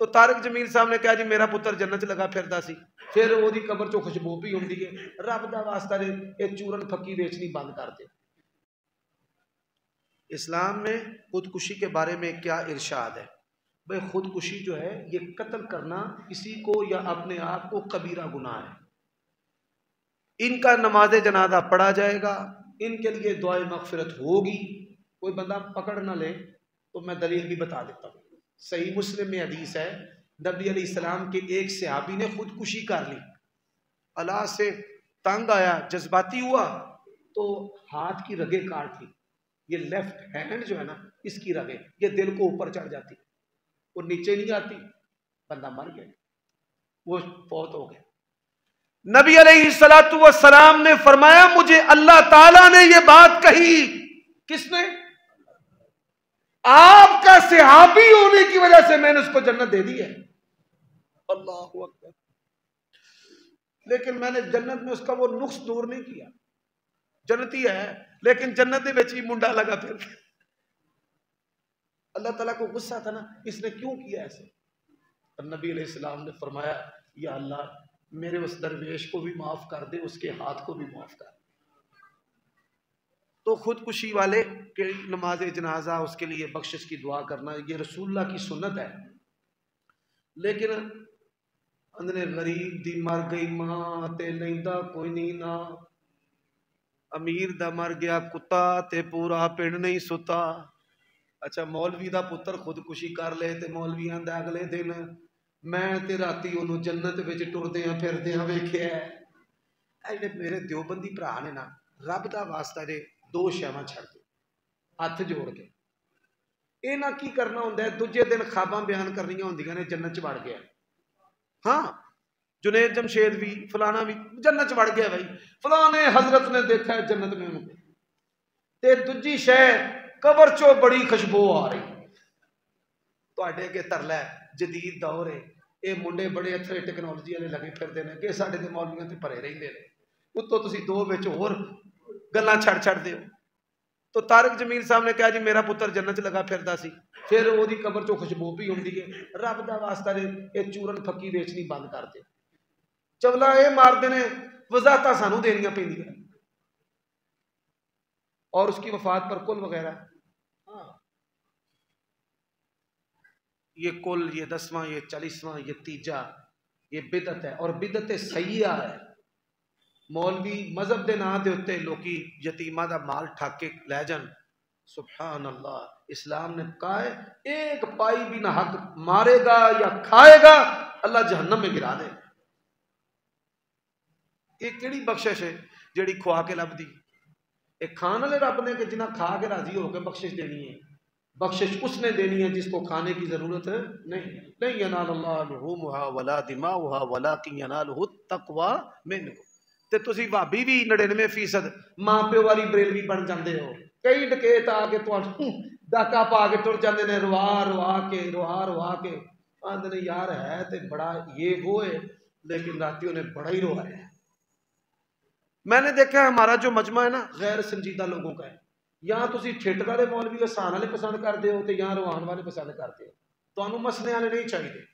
तो तारक जमील साहब ने कहा जी मेरा पुत्र जन्नत लगा फिरता सी फिर ਉਹਦੀ ਕਬਰ ਚੋਂ ਖੁਸ਼ਬੂ ਵੀ ਹੁੰਦੀ ਹੈ ਰੱਬ ਦਾ ਵਾਸਤਾ ਦੇ ਇਹ ਚੂਰਨ ਫੱਕੀ ਵੇਚਣੀ ਬੰਦ कर दे इस्लाम में खुदकुशी के बारे में क्या इरशाद है भाई खुदकुशी जो है ये कत्ल करना किसी को या अपने आप को कबीरा गुनाह है इनका नमाज जनाजा पढ़ा जाएगा इनके लिए दुआ मगफरत होगी कोई बंदा पकड़ ना ले तो मैं दलील भी बता देता हूँ सही मुस्लिम में हदीस है, नबी सलाम के एक सहाबी ने खुदकुशी कर ली। अल्लाह से तंग आया, जज्बाती हुआ तो हाथ की रगे काट ली ये लेफ़्ट हैंड जो है ना, इसकी रगे, ये दिल को ऊपर चढ़ जाती, वो नीचे नहीं आती, बंदा मर गया, वो बहुत हो गया। नबी सलाम ने फरमाया, मुझे अल्लाह ताला ने ये बात कही। किसने? आपका सिहाबी होने की वजह से मैंने उसको जन्नत दे दी है। अल्लाह अकबर। लेकिन मैंने जन्नत में उसका वो नुक्स दूर नहीं किया। जन्नती है लेकिन जन्नत भी मुंडा लगा फिर। अल्लाह ताला को गुस्सा था ना इसने क्यों किया ऐसे? नबी सलाम ने फरमाया या अल्लाह मेरे उस दरवेश को भी माफ़ कर दे उसके हाथ को भी माफ़ कर तो ख़ुदकुशी वाले के नमाज़ जनाजा, उसके लिए बख्शिश की दुआ करना, ये रसूल्ला की सुनत है। लेकिन अंदने गरीब दी मर गई माँ, ते नहीं था कोई नहीं ना। अमीर दा मर गया कुत्ता, ते पूरा पिंड नहीं सुता। अच्छा मौलवी दा पुत्र खुदकुशी कर ले, ते मौलवी आंदा अगले दिन, मैं ते राती ओनू जन्नत विच टुरदियाँ फिरदियाँ वेख्या ऐ जेह्ड़े मेरे देवबंदी भरा ने ना, रब दा वास्ता जे ਦੋ ਸ਼ੈਵਾਂ ਛੱਡ ਦਿਓ। ਹੱਥ ਜੋੜ ਕੇ। ਇਹ ਨਾ ਕੀ ਕਰਨਾ ਹੁੰਦਾ ਹੈ? ਦੂਜੇ ਦਿਨ ਖਾਬਾਂ ਬਿਆਨ ਕਰਨੀਆਂ ਹੁੰਦੀਆਂ ਨੇ, ਜੰਨਤ ਚ ਵੜ ਗਿਆ। ਹਾਂ, ਜੁਨੇਦ ਜਮਸ਼ੇਦ ਵੀ, ਫਲਾਣਾ ਵੀ, ਜੰਨਤ ਚ ਵੜ ਗਿਆ ਭਾਈ ਫਲਾਣੇ ਹਜ਼ਰਤ ਨੇ ਦੇਖਿਆ, ਜੰਨਤ ਮੇ ਉਹਨੂੰ। ਤੇ ਦੂਜੀ ਸ਼ੈ, ਕਬਰ ਚੋਂ ਬੜੀ ਖੁਸ਼ਬੂ ਆ ਰਹੀ। ਤੁਹਾਡੇ ਅੱਗੇ ਤਰਲਾ ਜਦੀਦ ਦੌਰ ਹੈ। ਇਹ ਮੁੰਡੇ ਬੜੇ ਅੱਥੇ ਟੈਕਨੋਲੋਜੀ ਵਾਲੇ ਲੱਗੇ ਫਿਰਦੇ ਨੇ ਕਿ ਸਾਡੇ ਦੇ ਮੌਲਵੀਆਂ ਤੇ ਭਰੇ ਰਹਿੰਦੇ ਨੇ। ਉੱਤੋਂ ਤੁਸੀਂ ਦੋ ਵਿੱਚ ਹੋਰ ਗੱਲਾਂ ਛੱਡ ਛੱਡਦੇ ਹੋ तो तारक जमील साहब ने कहा जी मेरा पुत्र जन्नत लगा फिरता सी फिर वो कबर चो खुशबू भी होंगी है रब का वास्ता ने ये चूरन फकी बेचनी बंद कर दे चवला ये मारते ने वजाहत सानू देनिया पेंदियां और उसकी वफात पर कुल वगैरह हाँ ये कुल ये दसवां ये चालीसवां ये तीजा ये बिदत है और बिदत सैया है मौलवी मज़हब के नाम के लोग यतीमा का माल ठग के लै जान। सुबहान अल्लाह इस्लाम ने कहा है, एक पाई भी ना हक मारेगा या खाएगा, अल्लाह जहन्नम में गिरा दे। ये बख्शिश है जी खुआ के लभदी? एक खान वाले रब ने कि जिन्हें खा के राज़ी होकर बख्शिश देनी है? बख्शिश उसने देनी है जिसको खाने की ज़रूरत नहीं। नहीं अनाल वला दिमा वला की अनाल तकवा मैंने ਤੇ ਤੁਸੀਂ ਭਾਬੀ ਵੀ 99% ਮਾਂ ਪਿਓ ਵਾਲੀ ਬਰੇਲਵੀ ਬਣ ਜਾਂਦੇ ਹੋ ਕਈ ਡਕੇਤ ਆ ਕੇ ਤੁਹਾਨੂੰ ਦਾਕਾ ਪਾ ਕੇ ਟੁਰ ਜਾਂਦੇ ਨੇ ਰਵਾ ਰਵਾ ਕੇ ਰਵਾ ਰਵਾ ਕੇ ਆਂਦੇ ਨੇ ਯਾਰ ਹੈ ਤੇ ਬੜਾ ਇਹ ਹੋਏ लेकिन रातियों ने बड़ा ही रोया है मैंने देखा है हमारा जो मजमा है ना गैर संजीदा लोगों का है यहाँ तुम थिएटर वाले मौलवी हसान वाले पसंद करते हो तो यहाँ रोहान वाले पसंद करते हो तो मसले वाले नहीं चाहिए